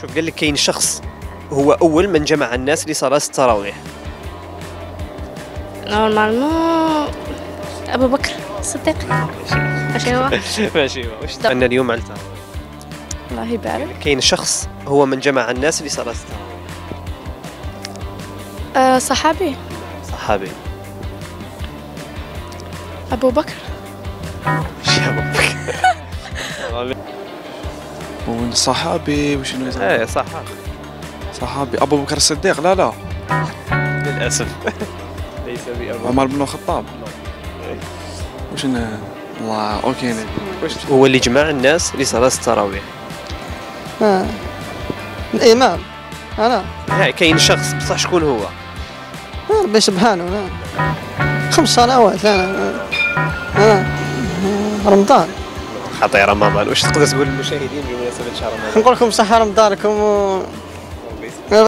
شوف قال لك كاين شخص هو أول من جمع الناس لصلاه التراويح نورمالمون أبو بكر الصديق ماشي هو؟ ماشي واش ان اليوم على التراويح الله يبارك. كاين شخص هو من جمع الناس لصلاه التراويح أه صحابي. صحابي. أبو بكر. صحابي وشنو؟ إيه صحابي. صحابي. أبو بكر الصديق؟ لا لا. للأسف. ليس بأبو عمر بن الخطاب. وشنو؟ الله أوكي هو اللي جمع الناس لصلاة التراويح. آه. الإمام. أنا. ها كاين شخص بصح شكون هو؟ آه، ربي سبحانه. أنا. خمس صلوات أنا أنا آه، رمضان. خطي رمضان واش تقدر تقول للمشاهدين بمناسبة شهر رمضان. نقول لكم صحة رمضانكم. و...